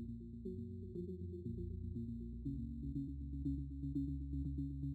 Thank you.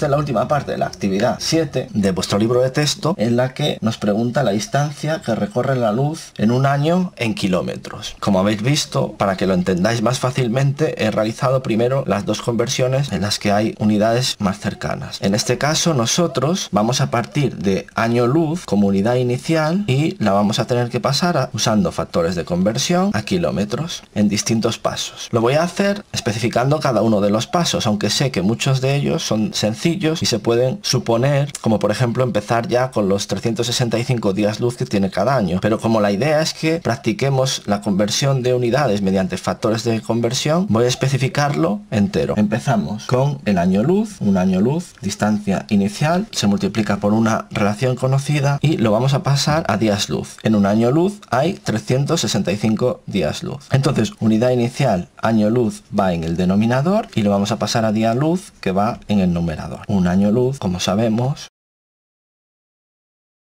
Esta es la última parte de la actividad 7 de vuestro libro de texto en la que nos pregunta la distancia que recorre la luz en un año en kilómetros. Como habéis visto, para que lo entendáis más fácilmente, he realizado primero las dos conversiones en las que hay unidades más cercanas. En este caso, nosotros vamos a partir de año luz como unidad inicial y la vamos a tener que pasar usando factores de conversión a kilómetros en distintos pasos. Lo voy a hacer especificando cada uno de los pasos, aunque sé que muchos de ellos son sencillos y se pueden suponer, como por ejemplo empezar ya con los 365 días luz que tiene cada año. Pero como la idea es que practiquemos la conversión de unidades mediante factores de conversión, voy a especificarlo entero. Empezamos con el año luz, un año luz, distancia inicial, se multiplica por una relación conocida y lo vamos a pasar a días luz. En un año luz hay 365 días luz. Entonces, unidad inicial, año luz va en el denominador y lo vamos a pasar a día luz que va en el numerador. Un año luz, como sabemos,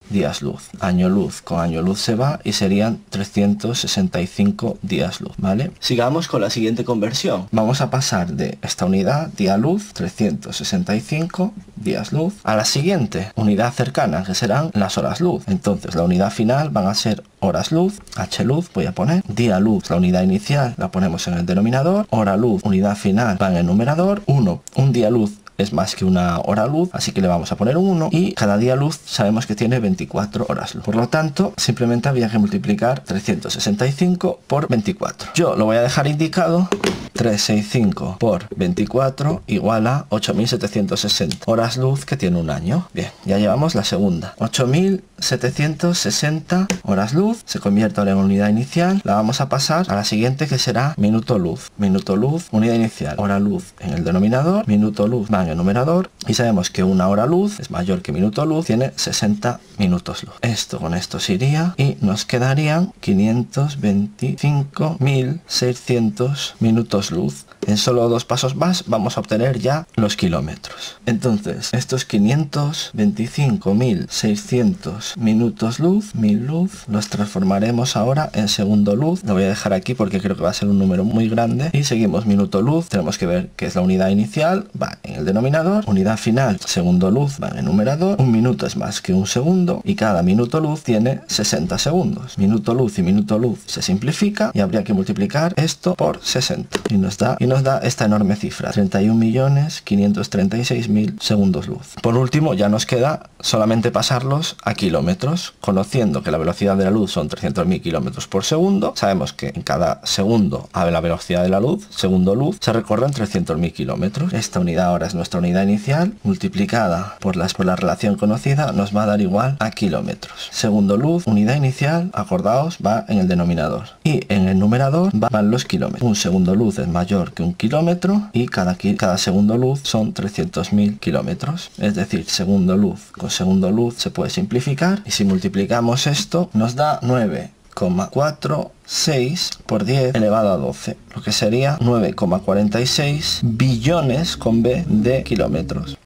días luz. Año luz con año luz se va y serían 365 días luz, ¿vale? Sigamos con la siguiente conversión. Vamos a pasar de esta unidad, día luz, 365 días luz, a la siguiente unidad cercana, que serán las horas luz. Entonces la unidad final van a ser horas luz, h luz voy a poner, día luz, la unidad inicial la ponemos en el denominador, hora luz, unidad final va en el numerador, 1, un día luz es más que una hora luz, así que le vamos a poner un 1 y cada día luz sabemos que tiene 24 horas luz. Por lo tanto, simplemente había que multiplicar 365 por 24. Yo lo voy a dejar indicado 365 por 24 igual a 8760 horas luz que tiene un año. Bien, ya llevamos la segunda. 8760 horas luz se convierte en unidad inicial. La vamos a pasar a la siguiente que será minuto luz. Minuto luz, unidad inicial, hora luz en el denominador, minuto luz va en el numerador y sabemos que una hora luz es mayor que minuto luz, tiene 60 minutos luz. Esto con esto se iría y nos quedarían 525.600 minutos luz. En solo dos pasos más vamos a obtener ya los kilómetros. Entonces, estos 525.600 minutos luz, 1000 luz, los transformaremos ahora en segundo luz. Lo voy a dejar aquí porque creo que va a ser un número muy grande. Y seguimos minuto luz. Tenemos que ver que es la unidad inicial, va en el denominador. Unidad final, segundo luz, va en el numerador. Un minuto es más que un segundo y cada minuto luz tiene 60 segundos. Minuto luz y minuto luz se simplifica y habría que multiplicar esto por 60 y nos da y nos da esta enorme cifra 31.536.000 segundos luz. Por último ya nos queda solamente pasarlos a kilómetros. Conociendo que la velocidad de la luz son 300.000 kilómetros por segundo sabemos que en cada segundo a la velocidad de la luz segundo luz se recorren 300.000 kilómetros. Esta unidad ahora es nuestra unidad inicial multiplicada por, las, por la relación conocida nos va a dar igual a kilómetros. Segundo luz unidad inicial acordaos va en el denominador. Y en el numerador van los kilómetros. Un segundo luz es mayor que un kilómetro y cada, cada segundo luz son 300.000 kilómetros. Es decir, segundo luz con segundo luz se puede simplificar y si multiplicamos esto nos da 9,46 por 10 elevado a 12, lo que sería 9,46 billones con B de kilómetros.